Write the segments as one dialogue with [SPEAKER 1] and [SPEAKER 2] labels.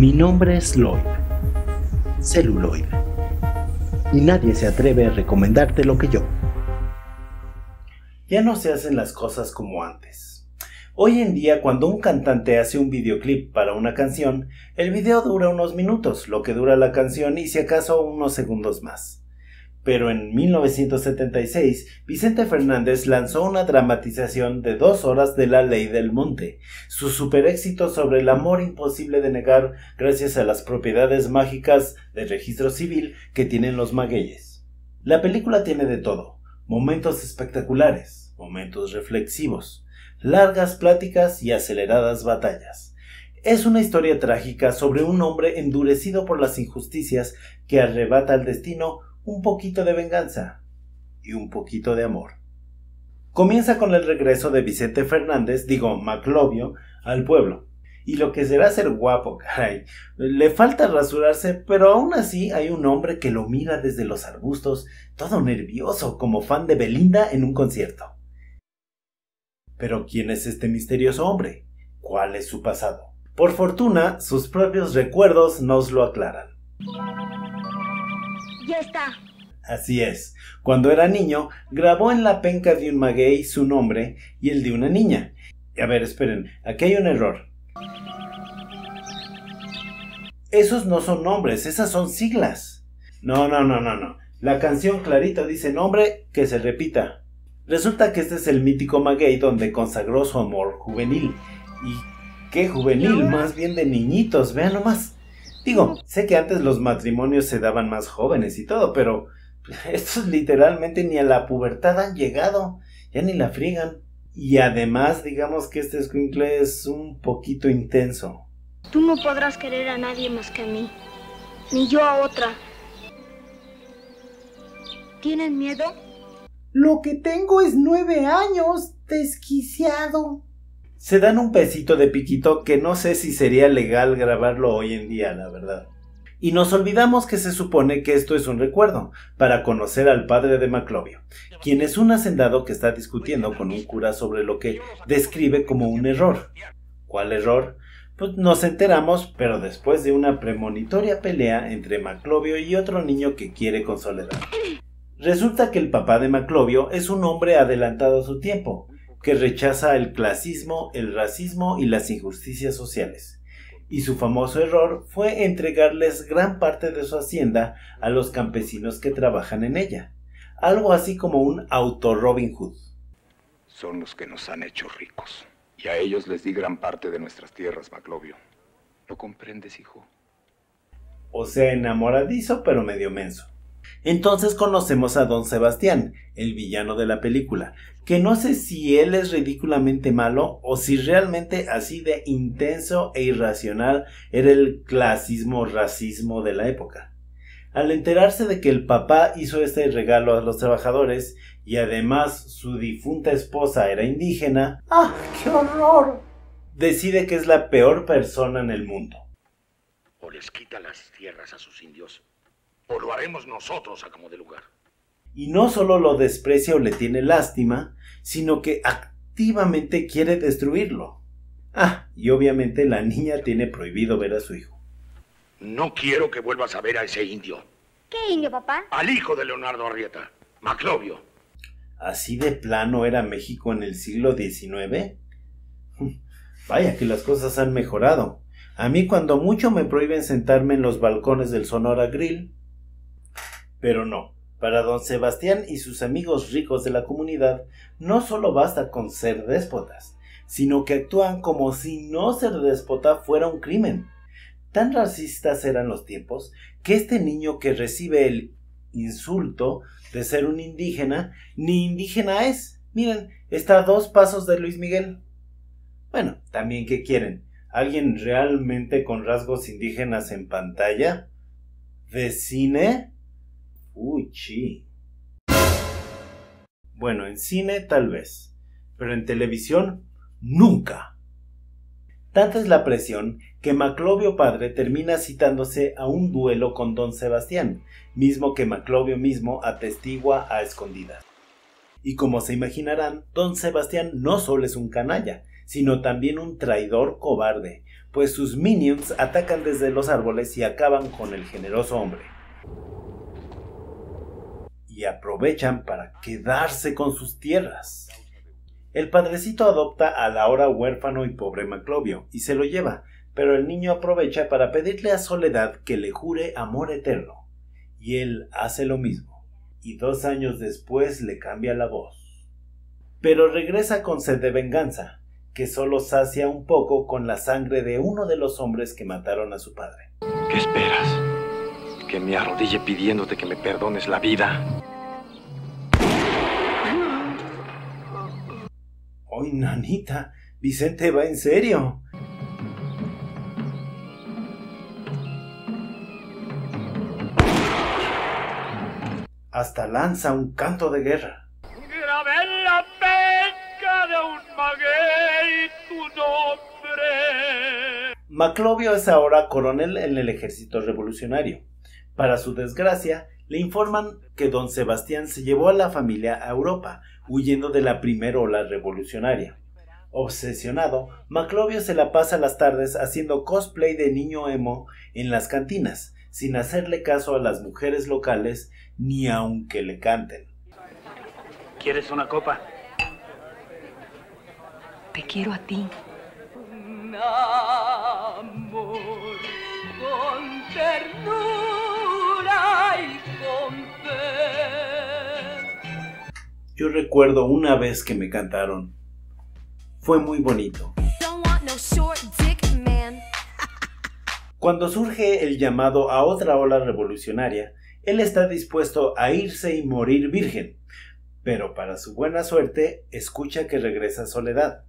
[SPEAKER 1] Mi nombre es Lloyd, celuloide, y nadie se atreve a recomendarte lo que yo. Ya no se hacen las cosas como antes. Hoy en día, cuando un cantante hace un videoclip para una canción, el video dura unos minutos, lo que dura la canción y si acaso unos segundos más. Pero en 1976, Vicente Fernández lanzó una dramatización de dos horas de La Ley del Monte, su super éxito sobre el amor imposible de negar gracias a las propiedades mágicas de registro civil que tienen los magueyes. La película tiene de todo, momentos espectaculares, momentos reflexivos, largas pláticas y aceleradas batallas. Es una historia trágica sobre un hombre endurecido por las injusticias que arrebata al destino un poquito de venganza y un poquito de amor. Comienza con el regreso de Vicente Fernández, digo, Maclovio, al pueblo. Y lo que será ser guapo, caray. Le falta rasurarse, pero aún así hay un hombre que lo mira desde los arbustos, todo nervioso, como fan de Belinda en un concierto. Pero ¿quién es este misterioso hombre? ¿Cuál es su pasado? Por fortuna, sus propios recuerdos nos lo aclaran.
[SPEAKER 2] Ya está.
[SPEAKER 1] Así es. Cuando era niño, grabó en la penca de un maguey su nombre y el de una niña. A ver, esperen, aquí hay un error. Esos no son nombres, esas son siglas. No, no, no, no, no. La canción clarito dice nombre que se repita. Resulta que este es el mítico maguey donde consagró su amor juvenil. Y qué juvenil, más bien de niñitos, vean nomás. Digo, sé que antes los matrimonios se daban más jóvenes y todo, pero estos literalmente ni a la pubertad han llegado, ya ni la frigan. Y además, digamos que este escuincle es un poquito intenso.
[SPEAKER 2] Tú no podrás querer a nadie más que a mí, ni yo a otra. ¿Tienes miedo?
[SPEAKER 3] Lo que tengo es nueve años, desquiciado
[SPEAKER 1] se dan un pesito de piquito que no sé si sería legal grabarlo hoy en día, la verdad. Y nos olvidamos que se supone que esto es un recuerdo, para conocer al padre de Maclovio, quien es un hacendado que está discutiendo con un cura sobre lo que describe como un error. ¿Cuál error? Pues nos enteramos, pero después de una premonitoria pelea entre Maclovio y otro niño que quiere con Soledad. Resulta que el papá de Maclovio es un hombre adelantado a su tiempo, que rechaza el clasismo, el racismo y las injusticias sociales. Y su famoso error fue entregarles gran parte de su hacienda a los campesinos que trabajan en ella, algo así como un auto Robin Hood.
[SPEAKER 4] Son los que nos han hecho ricos, y a ellos les di gran parte de nuestras tierras, Maclovio. ¿Lo comprendes, hijo?
[SPEAKER 1] O sea, enamoradizo, pero medio menso. Entonces conocemos a don Sebastián, el villano de la película, que no sé si él es ridículamente malo o si realmente así de intenso e irracional era el clasismo racismo de la época. Al enterarse de que el papá hizo este regalo a los trabajadores y además su difunta esposa era indígena,
[SPEAKER 3] ¡ah, qué horror!
[SPEAKER 1] decide que es la peor persona en el mundo.
[SPEAKER 5] O les quita las tierras a sus indios o lo haremos nosotros a como de lugar.
[SPEAKER 1] Y no solo lo desprecia o le tiene lástima, sino que activamente quiere destruirlo. Ah, y obviamente la niña tiene prohibido ver a su hijo.
[SPEAKER 5] No quiero que vuelvas a ver a ese indio.
[SPEAKER 2] ¿Qué indio, papá?
[SPEAKER 5] Al hijo de Leonardo Arrieta, Maclovio.
[SPEAKER 1] ¿Así de plano era México en el siglo XIX? Vaya que las cosas han mejorado. A mí cuando mucho me prohíben sentarme en los balcones del Sonora Grill, pero no, para don Sebastián y sus amigos ricos de la comunidad no solo basta con ser déspotas, sino que actúan como si no ser déspota fuera un crimen. Tan racistas eran los tiempos que este niño que recibe el insulto de ser un indígena, ni indígena es. Miren, está a dos pasos de Luis Miguel. Bueno, también ¿qué quieren? ¿Alguien realmente con rasgos indígenas en pantalla? ¿De cine? Uy, chi. Bueno, en cine tal vez, pero en televisión nunca. Tanta es la presión que Maclovio padre termina citándose a un duelo con don Sebastián, mismo que Maclovio mismo atestigua a escondidas. Y como se imaginarán, don Sebastián no solo es un canalla, sino también un traidor cobarde, pues sus minions atacan desde los árboles y acaban con el generoso hombre. Y aprovechan para quedarse con sus tierras. El padrecito adopta al ahora huérfano y pobre Maclovio y se lo lleva, pero el niño aprovecha para pedirle a Soledad que le jure amor eterno. Y él hace lo mismo, y dos años después le cambia la voz. Pero regresa con sed de venganza, que solo sacia un poco con la sangre de uno de los hombres que mataron a su padre.
[SPEAKER 6] ¿Qué esperas? ¿Que me arrodille pidiéndote que me perdones la vida?
[SPEAKER 1] ¡Ay, nanita! Vicente va en serio. Hasta lanza un canto de guerra.
[SPEAKER 7] Grabé la de un maguey tu nombre.
[SPEAKER 1] Maclovio es ahora coronel en el ejército revolucionario. Para su desgracia, le informan que don Sebastián se llevó a la familia a Europa, huyendo de la primera ola revolucionaria. Obsesionado, Maclovio se la pasa las tardes haciendo cosplay de niño emo en las cantinas, sin hacerle caso a las mujeres locales ni aunque le canten.
[SPEAKER 8] ¿Quieres una copa?
[SPEAKER 9] Te quiero a ti.
[SPEAKER 10] Un amor
[SPEAKER 1] Yo recuerdo una vez que me cantaron. Fue muy bonito. Cuando surge el llamado a otra ola revolucionaria, él está dispuesto a irse y morir virgen, pero para su buena suerte escucha que regresa Soledad,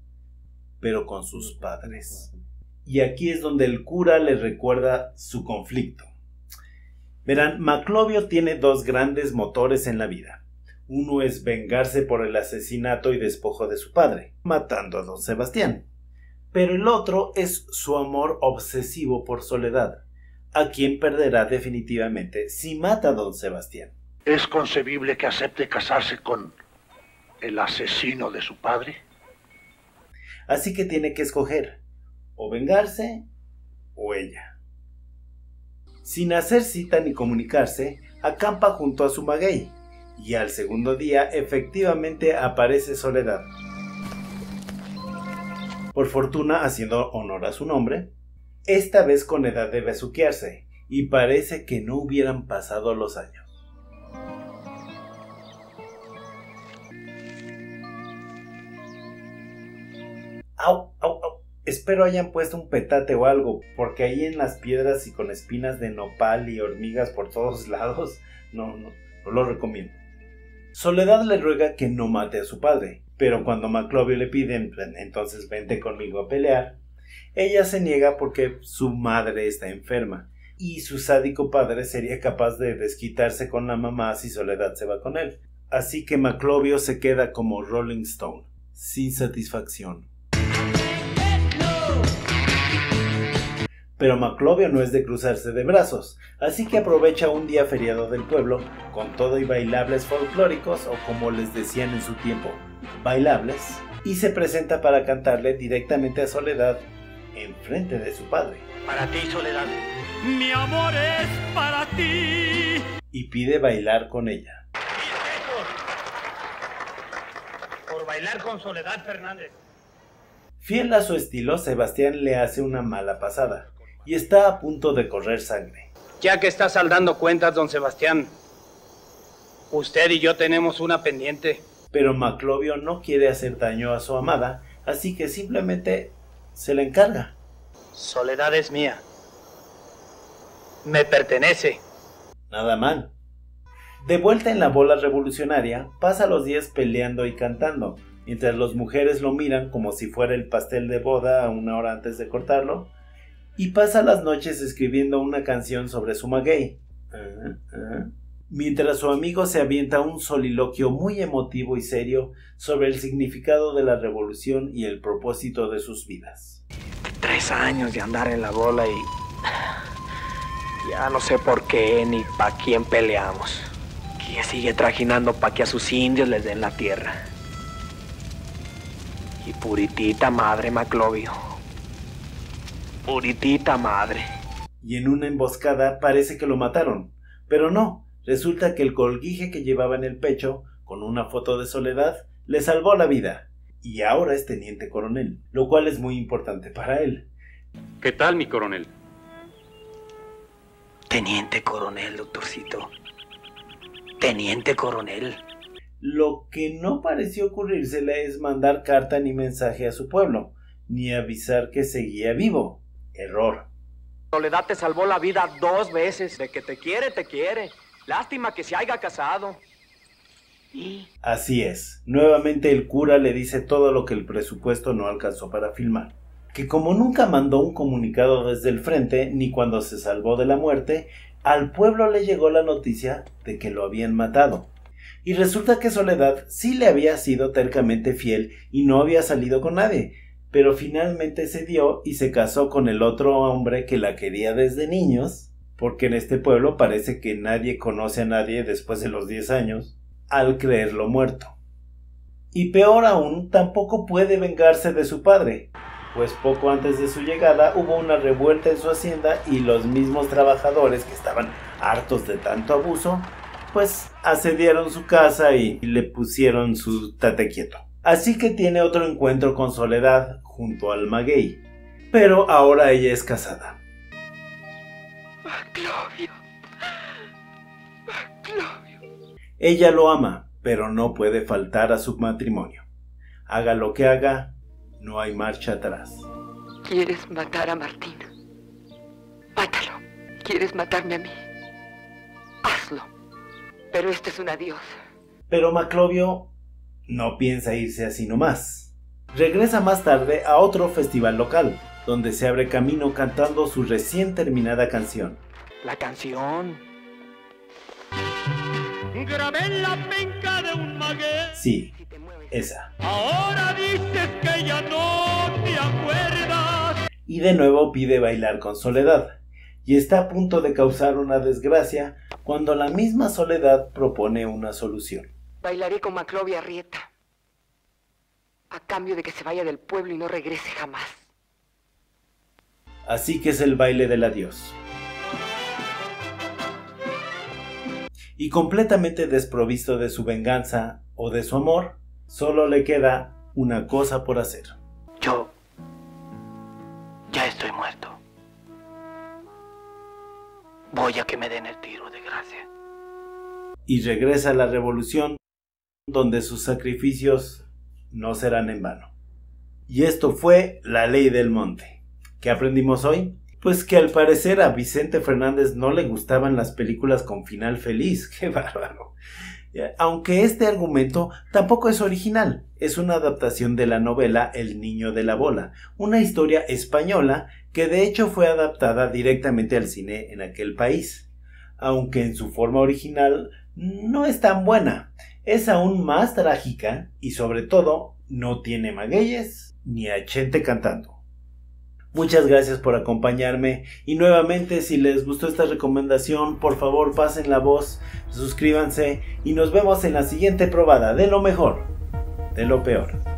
[SPEAKER 1] pero con sus padres. Y aquí es donde el cura le recuerda su conflicto. Verán, Maclovio tiene dos grandes motores en la vida. Uno es vengarse por el asesinato y despojo de su padre, matando a don Sebastián. Pero el otro es su amor obsesivo por Soledad, a quien perderá definitivamente si mata a don Sebastián.
[SPEAKER 5] ¿Es concebible que acepte casarse con el asesino de su padre?
[SPEAKER 1] Así que tiene que escoger, o vengarse o ella. Sin hacer cita ni comunicarse, acampa junto a su maguey, y al segundo día efectivamente aparece Soledad. Por fortuna, haciendo honor a su nombre, esta vez con edad de besuquearse, y parece que no hubieran pasado los años. Au, au. Espero hayan puesto un petate o algo, porque ahí en las piedras y con espinas de nopal y hormigas por todos lados, no, no, no lo recomiendo. Soledad le ruega que no mate a su padre, pero cuando Maclovio le pide entonces vente conmigo a pelear, ella se niega porque su madre está enferma y su sádico padre sería capaz de desquitarse con la mamá si Soledad se va con él. Así que Maclovio se queda como Rolling Stone, sin satisfacción. Pero Maclovio no es de cruzarse de brazos, así que aprovecha un día feriado del pueblo, con todo y bailables folclóricos, o como les decían en su tiempo, bailables, y se presenta para cantarle directamente a Soledad en frente de su padre.
[SPEAKER 8] Para ti, Soledad.
[SPEAKER 7] Mi amor es para ti.
[SPEAKER 1] Y pide bailar con ella.
[SPEAKER 8] Por bailar con Soledad Fernández.
[SPEAKER 1] Fiel a su estilo, Sebastián le hace una mala pasada y está a punto de correr sangre.
[SPEAKER 8] Ya que está saldando cuentas, don Sebastián, usted y yo tenemos una pendiente.
[SPEAKER 1] Pero Maclovio no quiere hacer daño a su amada, así que simplemente se le encarga.
[SPEAKER 8] Soledad es mía. Me pertenece.
[SPEAKER 1] Nada mal. De vuelta en la bola revolucionaria, pasa los días peleando y cantando, mientras las mujeres lo miran como si fuera el pastel de boda a una hora antes de cortarlo, y pasa las noches escribiendo una canción sobre su maguey. Mientras su amigo se avienta un soliloquio muy emotivo y serio sobre el significado de la revolución y el propósito de sus vidas.
[SPEAKER 6] Tres años de andar en la bola y... Ya no sé por qué ni para quién peleamos. ¿Quién sigue trajinando para que a sus indios les den la tierra? Y puritita madre Maclovio. Puritita madre.
[SPEAKER 1] Y en una emboscada parece que lo mataron. Pero no, resulta que el colguije que llevaba en el pecho, con una foto de soledad, le salvó la vida. Y ahora es teniente coronel, lo cual es muy importante para él.
[SPEAKER 9] ¿Qué tal, mi coronel?
[SPEAKER 6] Teniente coronel, doctorcito. Teniente coronel.
[SPEAKER 1] Lo que no pareció ocurrírsele es mandar carta ni mensaje a su pueblo, ni avisar que seguía vivo. Error.
[SPEAKER 6] Soledad te salvó la vida dos veces. De que te quiere, te quiere. Lástima que se haya casado.
[SPEAKER 1] Así es. Nuevamente el cura le dice todo lo que el presupuesto no alcanzó para filmar. Que como nunca mandó un comunicado desde el frente, ni cuando se salvó de la muerte, al pueblo le llegó la noticia de que lo habían matado. Y resulta que Soledad sí le había sido tercamente fiel y no había salido con nadie, pero finalmente se dio y se casó con el otro hombre que la quería desde niños, porque en este pueblo parece que nadie conoce a nadie después de los diez años, al creerlo muerto. Y peor aún, tampoco puede vengarse de su padre, pues poco antes de su llegada hubo una revuelta en su hacienda y los mismos trabajadores que estaban hartos de tanto abuso, pues asediaron su casa y le pusieron su tate quieto. Así que tiene otro encuentro con Soledad junto al maguey, pero ahora ella es casada.
[SPEAKER 10] Maclovio. Maclovio.
[SPEAKER 1] Ella lo ama, pero no puede faltar a su matrimonio. Haga lo que haga, no hay marcha atrás.
[SPEAKER 10] ¿Quieres matar a Martín? Mátalo. ¿Quieres matarme a mí? Hazlo. Pero este es un adiós.
[SPEAKER 1] Pero Maclovio no piensa irse así nomás. Regresa más tarde a otro festival local, donde se abre camino cantando su recién terminada canción.
[SPEAKER 6] La canción.
[SPEAKER 7] Grabé la penca de un maguey.
[SPEAKER 1] Sí, esa.
[SPEAKER 7] Ahora dices que ya no te acuerdas.
[SPEAKER 1] Y de nuevo pide bailar con Soledad, y está a punto de causar una desgracia cuando la misma Soledad propone una solución.
[SPEAKER 10] Bailaré con Maclovia Arrieta. A cambio de que se vaya del pueblo y no regrese jamás.
[SPEAKER 1] Así que es el baile del adiós. Y completamente desprovisto de su venganza o de su amor, solo le queda una cosa por hacer.
[SPEAKER 6] Yo ya estoy muerto. Voy a que me den el tiro de gracia.
[SPEAKER 1] Y regresa a la revolución donde sus sacrificios no serán en vano. Y esto fue la ley del monte. ¿Qué aprendimos hoy? Pues que al parecer a Vicente Fernández no le gustaban las películas con final feliz. ¡Qué bárbaro! Aunque este argumento tampoco es original, es una adaptación de la novela El niño de la bola, una historia española que de hecho fue adaptada directamente al cine en aquel país. Aunque en su forma original no es tan buena, es aún más trágica y sobre todo no tiene magueyes ni a Chente cantando. Muchas gracias por acompañarme y nuevamente si les gustó esta recomendación por favor pasen la voz, suscríbanse y nos vemos en la siguiente probada de lo mejor, de lo peor.